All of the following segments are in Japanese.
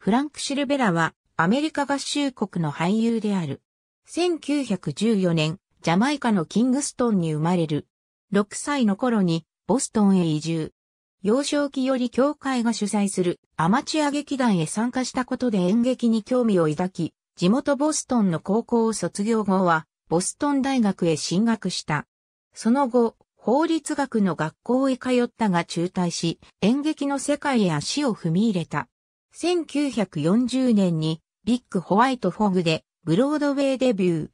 フランク・シルベラはアメリカ合衆国の俳優である。1914年、ジャマイカのキングストンに生まれる。6歳の頃にボストンへ移住。幼少期より教会が主催するアマチュア劇団へ参加したことで演劇に興味を抱き、地元ボストンの高校を卒業後は、ボストン大学へ進学した。その後、法律学の学校へ通ったが中退し、演劇の世界へ足を踏み入れた。1940年に、ビッグホワイトフォグで、ブロードウェイデビュー。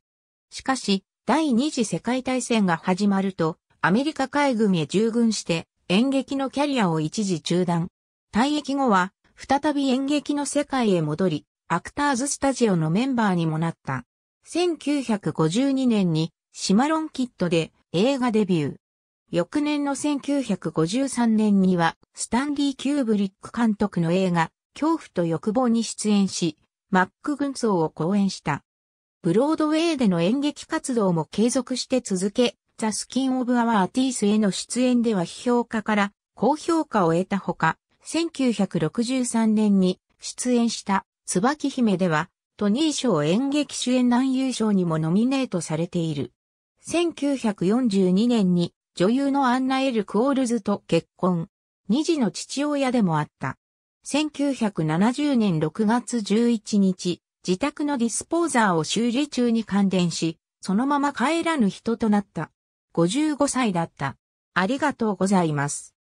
しかし、第二次世界大戦が始まると、アメリカ海軍へ従軍して、演劇のキャリアを一時中断。退役後は、再び演劇の世界へ戻り、アクターズスタジオのメンバーにもなった。1952年に、シマロンキッドで映画デビュー。翌年の1953年には、スタンリー・キューブリック監督の映画、恐怖と欲望に出演し、マック軍曹を好演した。ブロードウェイでの演劇活動も継続して続け、ザ・スキン・オブ・アワー・ティースへの出演では批評家から高評価を得たほか、1963年に出演した椿姫ではトニー賞演劇主演男優賞にもノミネートされている。1942年に女優のアンナ・エル・クオールズと結婚。二児の父親でもあった。1970年6月11日、自宅のディスポーザーを修理中に感電し、そのまま帰らぬ人となった。55歳だった。ありがとうございます。